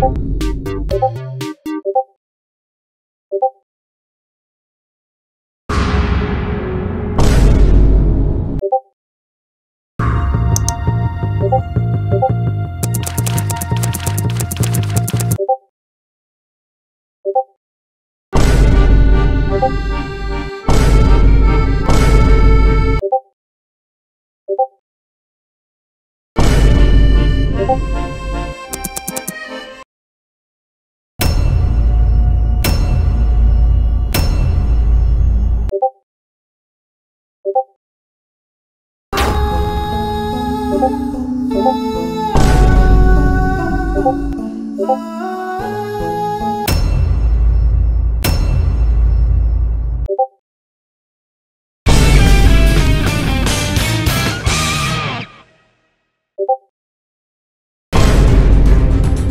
you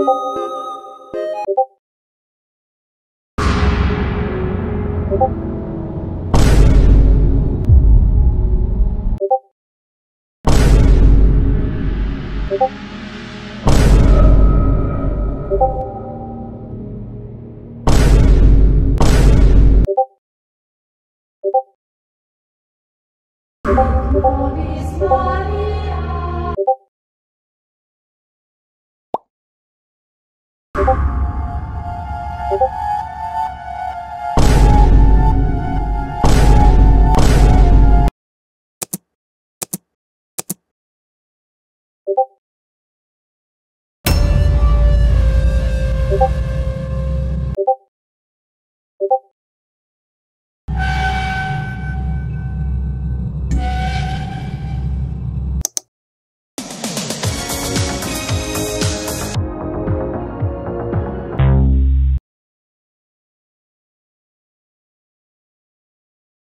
you